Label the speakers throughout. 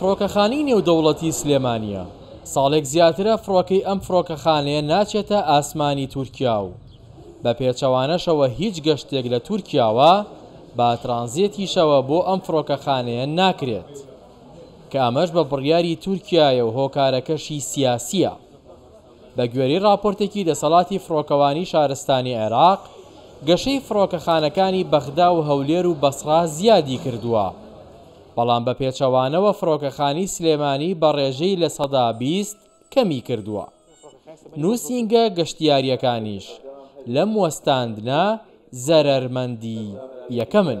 Speaker 1: فڕۆکەخانەی نێودەوڵەتی سلێمانییە، ساڵێک زیاترە فڕۆکەی ئەم فڕۆکەخانەیە ناچێتە ئاسمانی تورکیا و بە پێچەوانەشەوە هیچ گەشتێک لە تورکیاوە بە ترانزێتیشەوە بۆ ئەم فڕۆکەخانەیە ناکرێت کە ئەمەش بە بڕیاری تورکیایە و هۆکارەکەشی سیاسییە. بە گوێرەی ڕاپۆرتێکی دەسەڵاتی فڕۆکەوانی شارستانی عێراق، گەشەی فڕۆکەخانەکانی بەغدا و هەولێر و بەسڕا زیادی کردووە، بەڵام بە پێچەوانەوە فڕۆکەخانی سلێمانی بە ڕێژەی لە سەدا بیست کەمی کردووە. نووسینگە گەشتیارییەکانیش لەم وەستاندنە زەرەرمەندی
Speaker 2: یەکەمن.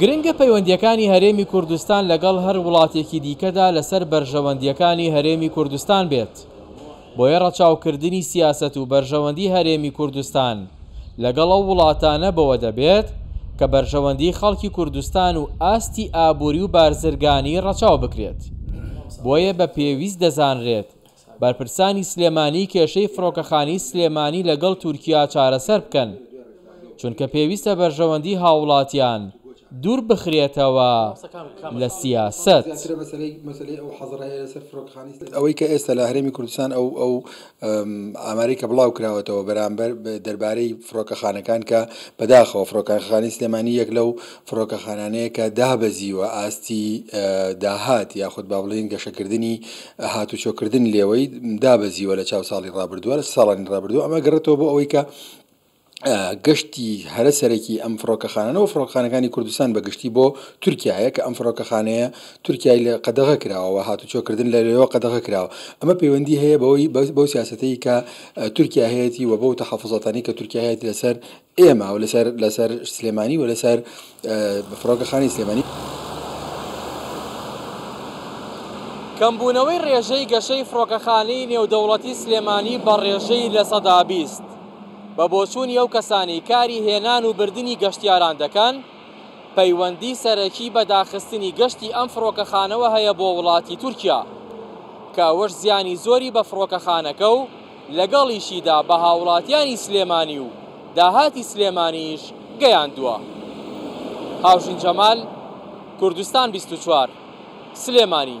Speaker 1: گرنگە پەیوەندییەکانی هەرێمی کوردستان لەگەڵ هەر وڵاتێکی دیکەدا لەسەر بەرژەوەندییەکانی هەرێمی کوردستان بێت، بۆیە ڕەچاوکردنی سیاسەت و بەرژەوەندی هەرێمی کوردستان لەگەڵ ئەو وڵاتانە بەوە دەبێت کە بەرژەوەندی خەڵکی کوردستان و ئاستی ئابووری و بارزرگانی ڕەچاو بکرێت، بۆیە بە پێویست دەزانرێت بەرپرسانی سلێمانی کێشەی فڕۆکەخانی سلێمانی لەگەڵ تورکیا چارەسەر بکەن، چونکە پێویستە بەرژەوەندی هاووڵاتیان دووربخرێتەوە لە سیاسەت.
Speaker 3: ئەوەی کە ئێستا لە هەرێمی کوردستان ئەو ئامارەی کە بڵاوکراوەتەوە بەرامبەر دەربارەی فڕۆکەخانەکان کە بەداخەوە فڕۆکەخانی سلێمانی یەک لەو فڕۆکەخانانەیە کە دابەزیوە ئاستی داهات یاخود با بڵێن گەشەکردنی هاتوچۆکردن لێوەی دابەزیوە لە چاو ساڵی ڕابردووە لە ساڵانی ڕابردوو ئەمە گەڕێتەوە بۆ ئەوەی کە گەشتی هەرە سەرەکی ئەم فڕۆکەخانەوە فڕۆکخانەکانی کوردستان بەگشتی بۆ تورکایە کە ئەم فڕۆکەخانەیە تورکای لە قەدەغە کراوە هاتوچۆکردن لە لێەوە قەدەغە کراوە ئەمە پەیوەندی هەیە بەوەی بەس بەو سیاستەی کە تورکیا هەیەی و بەو تەحافزاتانی کە تورکایەت لەسەر ئێمە و لەسەر لەسەر سلێمانی و لەسەر فڕۆکەخانی سلێمانی.
Speaker 1: کەمبوونەوەی ڕێژەی گەشەی فڕۆکەخانەی نێودەوڵەتی سلێمانی بە ڕێژەی لە سەدا بیست بە بۆچوونی ئەو کەسانەی کاری هێنان و بردنی گەشتیاران دەکەن پەیوەندی سەرەکی بە داخستنی گەشتی ئەم فڕۆکەخانەوە هەیە بۆ وڵاتی تورکیا کە ئەوەش زیانی زۆری بە فڕۆکەخانەکە و لەگەڵیشیدا بە هاوڵاتیانی سلێمانی و داهاتی سلێمانیش گەیاندووە. هاوژین جەمال، کوردستان بیست و چوار، سلێمانی.